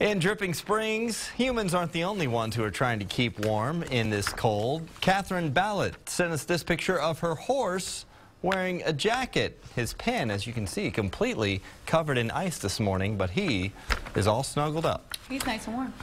In Dripping Springs, humans aren't the only ones who are trying to keep warm in this cold. Catherine Ballot sent us this picture of her horse wearing a jacket. His pen, as you can see, completely covered in ice this morning, but he is all snuggled up. He's nice and warm.